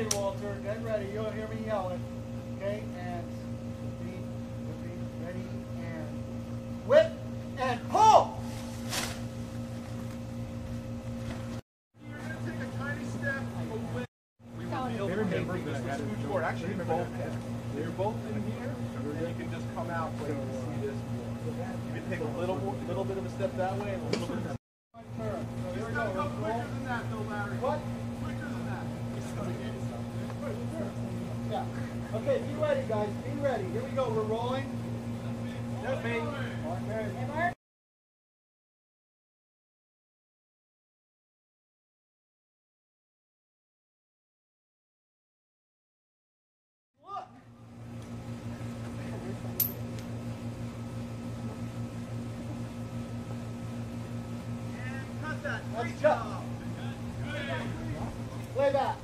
Ready, Walter. Get ready. You'll hear me yelling. Okay, and be, be ready and whip and pull. You're gonna take a tiny step away. We revealed remember this was food court. Actually, you're both you're both in here, and you can just come out so you can see this. You can take a little little bit of a step that way and a little bit. Of My Okay, be ready, guys. Be ready. Here we go. We're rolling. Yes, me. Hey, Mark? Look. And cut that. Let's job. Way back.